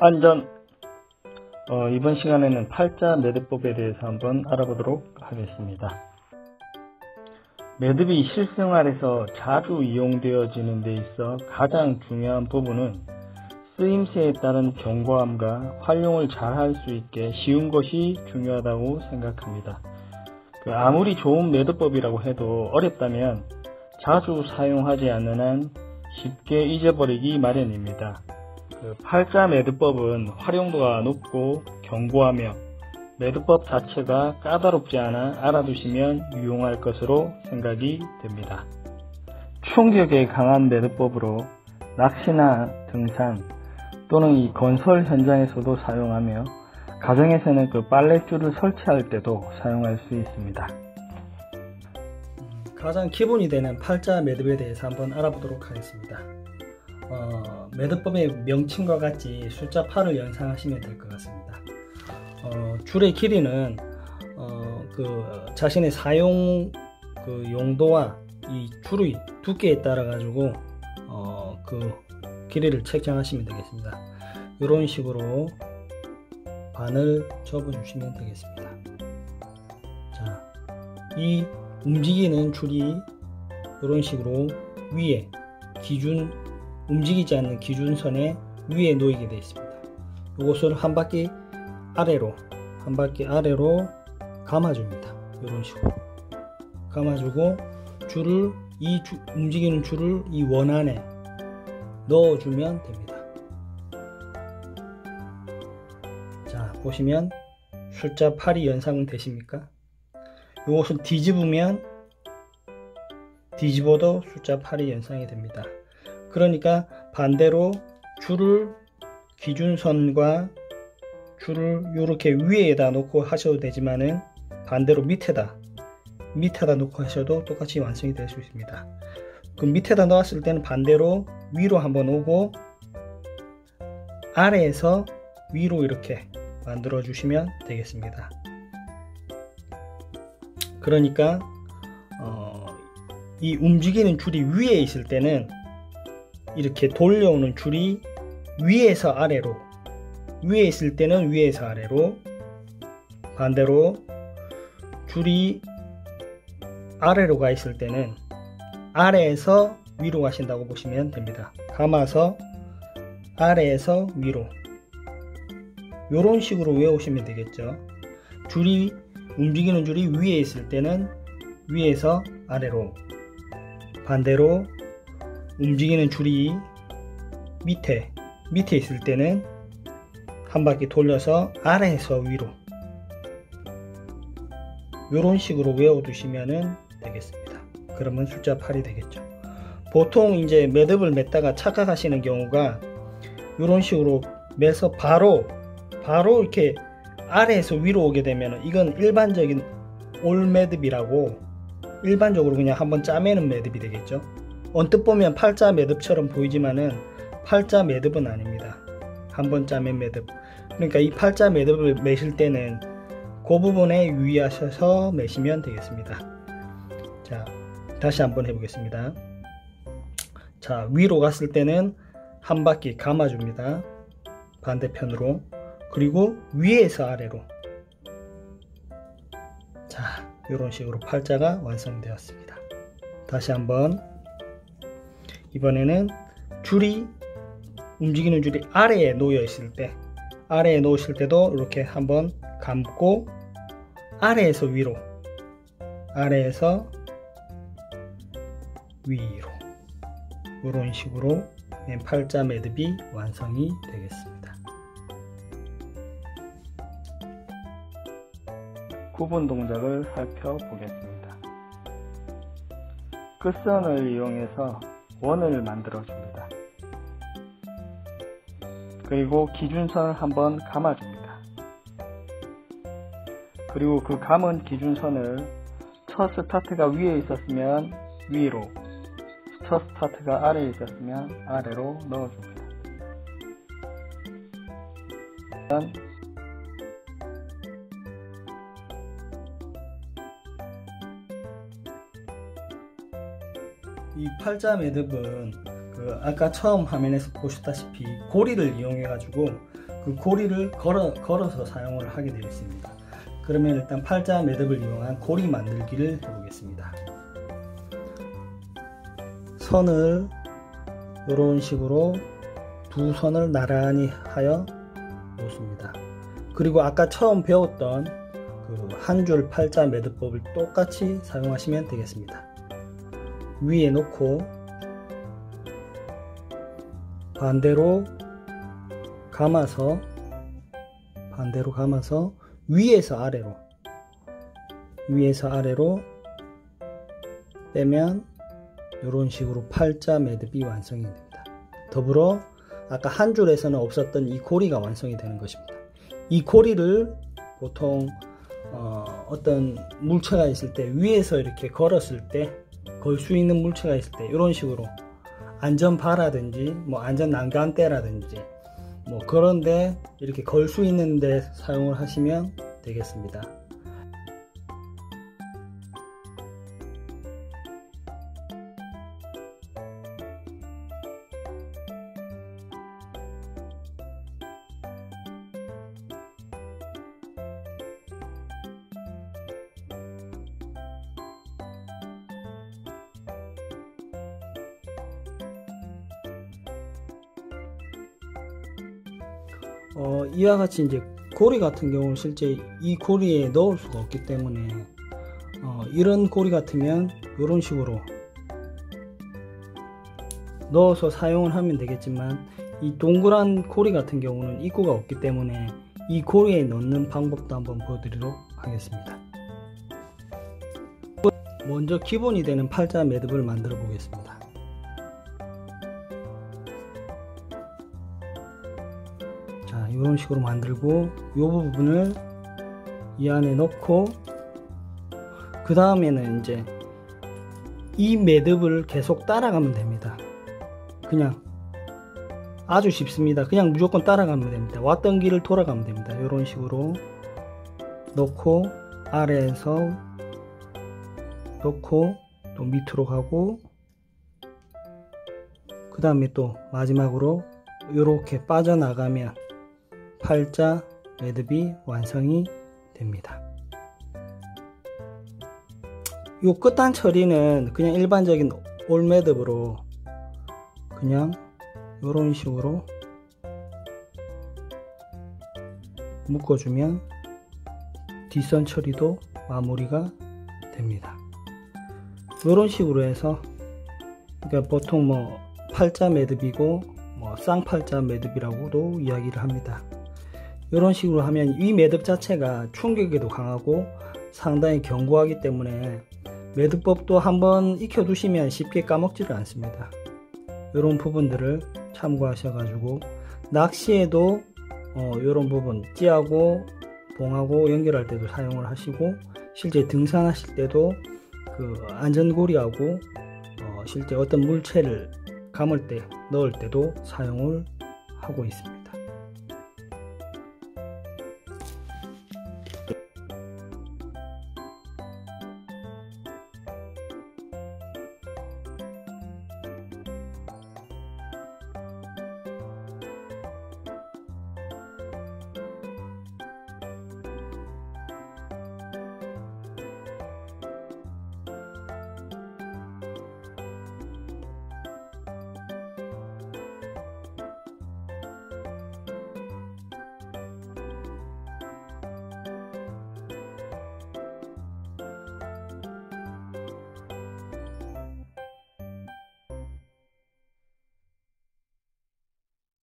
안전 어, 이번 시간에는 팔자 매듭법에 대해서 한번 알아보도록 하겠습니다. 매듭이 실생활에서 자주 이용되어지는 데 있어 가장 중요한 부분은 쓰임새에 따른 견고함과 활용을 잘 할 수 있게 쉬운 것이 중요하다고 생각합니다. 그 아무리 좋은 매듭법이라고 해도 어렵다면 자주 사용하지 않는 한 쉽게 잊어버리기 마련입니다. 그 팔자 매듭법은 활용도가 높고 견고하며 매듭법 자체가 까다롭지 않아 알아두시면 유용할 것으로 생각이 됩니다. 충격에 강한 매듭법으로 낚시나 등산 또는 이 건설 현장에서도 사용하며 가정에서는 그 빨래줄을 설치할 때도 사용할 수 있습니다. 가장 기본이 되는 팔자 매듭에 대해서 한번 알아보도록 하겠습니다. 어, 매듭법의 명칭과 같이 숫자 8을 연상하시면 될 것 같습니다. 어, 줄의 길이는 어, 그 자신의 사용 그 용도와 이 줄의 두께에 따라 가지고 어, 그 길이를 책정하시면 되겠습니다. 이런 식으로 반을 접어 주시면 되겠습니다. 자, 이 움직이는 줄이 이런 식으로 위에 기준 움직이지 않는 기준선에 위에 놓이게 되어 있습니다. 이것을 한 바퀴 아래로 한 바퀴 아래로 감아줍니다. 이런 식으로 감아주고 줄을 이 주, 움직이는 줄을 이 원 안에 넣어주면 됩니다. 자 보시면 숫자 8이 연상되십니까? 이것을 뒤집으면 뒤집어도 숫자 8이 연상이 됩니다. 그러니까 반대로 줄을 기준선과 줄을 이렇게 위에다 놓고 하셔도 되지만은 반대로 밑에다 밑에다 놓고 하셔도 똑같이 완성이 될 수 있습니다. 그 밑에다 놓았을 때는 반대로 위로 한번 오고 아래에서 위로 이렇게 만들어 주시면 되겠습니다. 그러니까 어, 이 움직이는 줄이 위에 있을 때는 이렇게 돌려오는 줄이 위에서 아래로 위에 있을 때는 위에서 아래로 반대로 줄이 아래로 가 있을 때는 아래에서 위로 가신다고 보시면 됩니다. 감아서 아래에서 위로 이런 식으로 외우시면 되겠죠. 줄이 움직이는 줄이 위에 있을 때는 위에서 아래로 반대로 움직이는 줄이 밑에 밑에 있을 때는 한 바퀴 돌려서 아래에서 위로 이런 식으로 외워두시면 되겠습니다. 그러면 숫자 8이 되겠죠. 보통 이제 매듭을 맸다가 착각하시는 경우가 이런 식으로 매서 바로 바로 이렇게 아래에서 위로 오게 되면 이건 일반적인 올 매듭이라고 일반적으로 그냥 한번 짜매는 매듭이 되겠죠. 언뜻 보면 팔자 매듭처럼 보이지만은 팔자 매듭은 아닙니다. 한번 짜맨 매듭. 그러니까 이 팔자 매듭을 매실 때는 그 부분에 유의하셔서 매시면 되겠습니다. 자, 다시 한번 해보겠습니다. 자, 위로 갔을 때는 한 바퀴 감아줍니다. 반대편으로. 그리고 위에서 아래로. 자, 이런 식으로 팔자가 완성되었습니다. 다시 한번. 이번에는 줄이 움직이는 줄이 아래에 놓여 있을 때 아래에 놓으실 때도 이렇게 한번 감고 아래에서 위로 아래에서 위로 이런 식으로 팔자 매듭이 완성이 되겠습니다. 구분 동작을 살펴보겠습니다. 끝선을 이용해서 원을 만들어 줍니다. 그리고 기준선을 한번 감아줍니다. 그리고 그 감은 기준선을 첫 스타트가 위에 있었으면 위로, 첫 스타트가 아래에 있었으면 아래로 넣어줍니다. 이 팔자 매듭은 그그 아까 처음 화면에서 보셨다시피 고리를 이용해 가지고 그 고리를 걸어, 걸어서 사용을 하게 되어 있습니다. 그러면 일단 팔자 매듭을 이용한 고리 만들기를 해보겠습니다. 선을 이런 식으로 두 선을 나란히 하여 놓습니다. 그리고 아까 처음 배웠던 그 한 줄 팔자 매듭법을 똑같이 사용하시면 되겠습니다 위에 놓고 반대로 감아서 반대로 감아서 위에서 아래로 위에서 아래로 빼면 이런 식으로 팔자 매듭이 완성이 됩니다. 더불어 아까 한 줄에서는 없었던 이 고리가 완성이 되는 것입니다. 이 고리를 보통 어, 떤 물체가 있을 때 위에서 이렇게 걸었을 때 걸 수 있는 물체가 있을 때 이런 식으로 안전바라든지 뭐 안전 난간대라든지 뭐 그런데 이렇게 걸 수 있는데 사용을 하시면 되겠습니다. 어, 이와 같이 이제 고리 같은 경우는 실제 이 고리에 넣을 수가 없기 때문에 어, 이런 고리 같으면 이런 식으로 넣어서 사용을 하면 되겠지만 이 동그란 고리 같은 경우는 입구가 없기 때문에 이 고리에 넣는 방법도 한번 보여드리도록 하겠습니다. 먼저 기본이 되는 팔자 매듭을 만들어 보겠습니다 이런 식으로 만들고 이 부분을 이 안에 넣고 그 다음에는 이제 이 매듭을 계속 따라가면 됩니다. 그냥 아주 쉽습니다. 그냥 무조건 따라가면 됩니다. 왔던 길을 돌아가면 됩니다. 이런 식으로 넣고 아래에서 넣고 또 밑으로 가고 그 다음에 또 마지막으로 이렇게 빠져나가면 팔자 매듭이 완성이 됩니다. 이 끝단 처리는 그냥 일반적인 올 매듭으로 그냥 이런 식으로 묶어주면 뒷선 처리도 마무리가 됩니다. 이런 식으로 해서 그러니까 보통 뭐 팔자 매듭이고 뭐 쌍팔자 매듭이라고도 이야기를 합니다. 이런 식으로 하면 이 매듭 자체가 충격에도 강하고 상당히 견고하기 때문에 매듭법도 한번 익혀 두시면 쉽게 까먹지를 않습니다. 이런 부분들을 참고하셔 가지고 낚시에도 어, 이런 부분 찌하고 봉하고 연결할 때도 사용을 하시고 실제 등산하실 때도 그 안전고리하고 어, 실제 어떤 물체를 감을 때 넣을 때도 사용을 하고 있습니다.